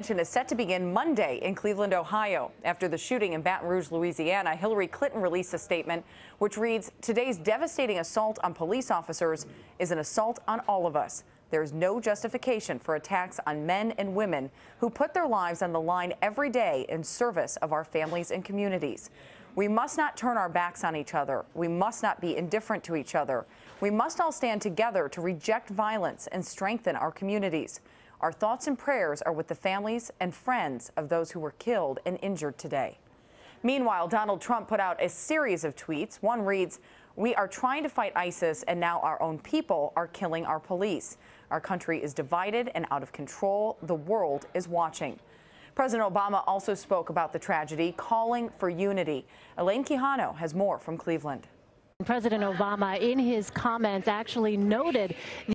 is set to begin Monday in Cleveland, Ohio. After the shooting in Baton Rouge, Louisiana, Hillary Clinton released a statement which reads Today's devastating assault on police officers is an assault on all of us. There is no justification for attacks on men and women who put their lives on the line every day in service of our families and communities. We must not turn our backs on each other. We must not be indifferent to each other. We must all stand together to reject violence and strengthen our communities. Our thoughts and prayers are with the families and friends of those who were killed and injured today. Meanwhile, Donald Trump put out a series of tweets. One reads, We are trying to fight ISIS, and now our own people are killing our police. Our country is divided and out of control. The world is watching. President Obama also spoke about the tragedy, calling for unity. Elaine Quijano has more from Cleveland. President Obama, in his comments, actually noted